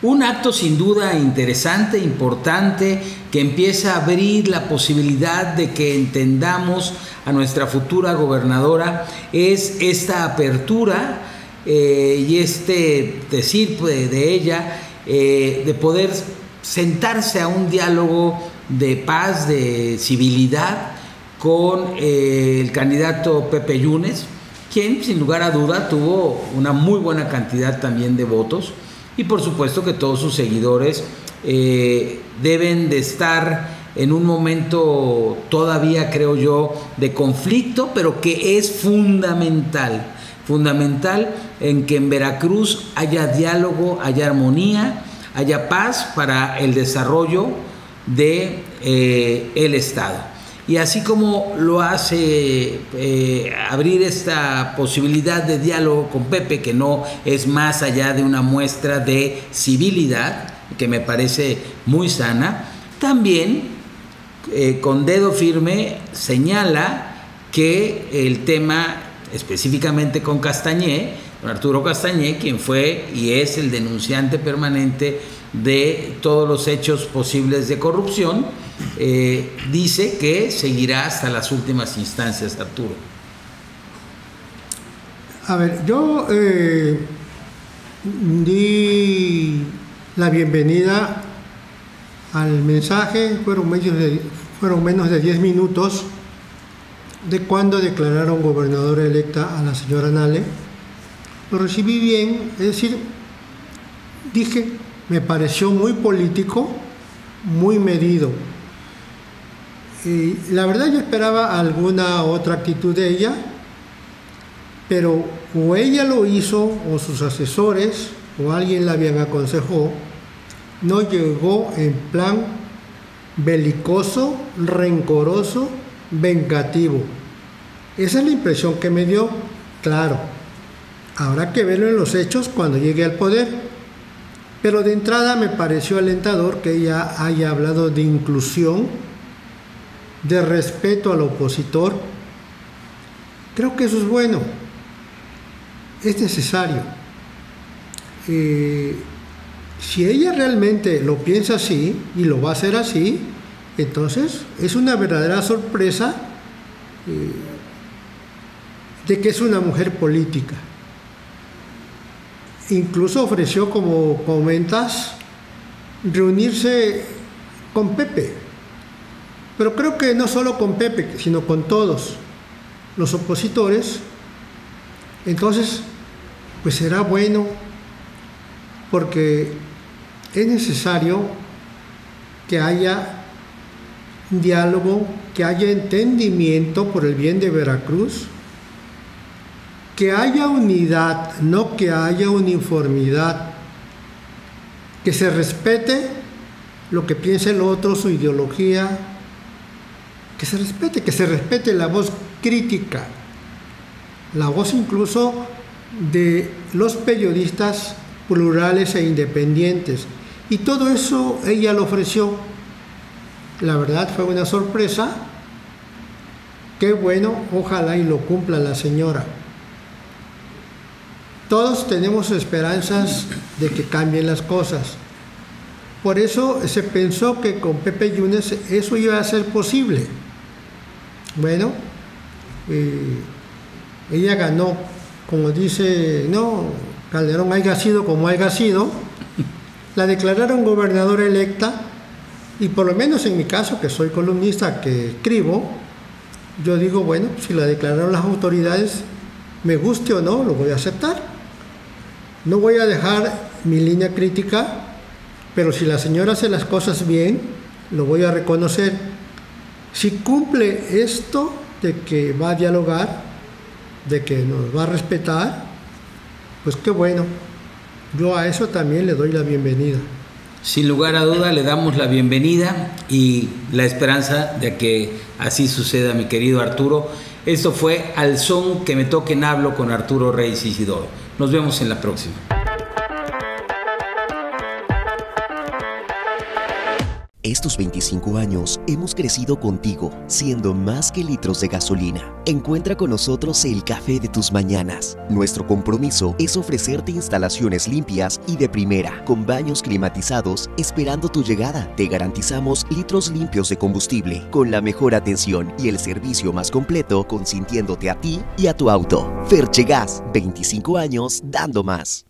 Un acto sin duda interesante, importante, que empieza a abrir la posibilidad de que entendamos a nuestra futura gobernadora, es esta apertura eh, y este decir pues, de ella eh, de poder sentarse a un diálogo de paz, de civilidad con eh, el candidato Pepe Yunes, quien sin lugar a duda tuvo una muy buena cantidad también de votos y por supuesto que todos sus seguidores eh, deben de estar en un momento todavía, creo yo, de conflicto, pero que es fundamental, fundamental en que en Veracruz haya diálogo, haya armonía, haya paz para el desarrollo de eh, el Estado. Y así como lo hace eh, abrir esta posibilidad de diálogo con Pepe, que no es más allá de una muestra de civilidad, que me parece muy sana, también eh, con dedo firme señala que el tema específicamente con Castañé, con Arturo Castañé, quien fue y es el denunciante permanente de todos los hechos posibles de corrupción, eh, dice que seguirá hasta las últimas instancias, Arturo. A ver, yo eh, di la bienvenida al mensaje, fueron menos de, fueron menos de 10 minutos de cuando declararon gobernadora electa a la señora Nale. Lo recibí bien, es decir, dije, me pareció muy político, muy medido la verdad yo esperaba alguna otra actitud de ella, pero o ella lo hizo, o sus asesores, o alguien la bien aconsejó, no llegó en plan belicoso, rencoroso, vengativo. Esa es la impresión que me dio, claro. Habrá que verlo en los hechos cuando llegue al poder. Pero de entrada me pareció alentador que ella haya hablado de inclusión, de respeto al opositor, creo que eso es bueno, es necesario. Eh, si ella realmente lo piensa así y lo va a hacer así, entonces es una verdadera sorpresa eh, de que es una mujer política. Incluso ofreció, como comentas, reunirse con Pepe. Pero creo que no solo con Pepe, sino con todos los opositores, entonces, pues será bueno porque es necesario que haya diálogo, que haya entendimiento por el bien de Veracruz, que haya unidad, no que haya uniformidad, que se respete lo que piensa el otro, su ideología, que se respete, que se respete la voz crítica, la voz incluso de los periodistas plurales e independientes. Y todo eso ella lo ofreció. La verdad fue una sorpresa. Qué bueno, ojalá y lo cumpla la señora. Todos tenemos esperanzas de que cambien las cosas. Por eso se pensó que con Pepe Yunes eso iba a ser posible. Bueno, eh, ella ganó, como dice, no, Calderón haya sido como haya sido, la declararon gobernadora electa y por lo menos en mi caso, que soy columnista, que escribo, yo digo, bueno, si la declararon las autoridades, me guste o no, lo voy a aceptar. No voy a dejar mi línea crítica, pero si la señora hace las cosas bien, lo voy a reconocer si cumple esto de que va a dialogar, de que nos va a respetar, pues qué bueno. Yo a eso también le doy la bienvenida. Sin lugar a duda le damos la bienvenida y la esperanza de que así suceda, mi querido Arturo. Esto fue Al son que me toquen hablo con Arturo Reyes Isidoro. Nos vemos en la próxima. Estos 25 años hemos crecido contigo, siendo más que litros de gasolina. Encuentra con nosotros el café de tus mañanas. Nuestro compromiso es ofrecerte instalaciones limpias y de primera, con baños climatizados, esperando tu llegada. Te garantizamos litros limpios de combustible, con la mejor atención y el servicio más completo, consintiéndote a ti y a tu auto. Ferchegas, 25 años dando más.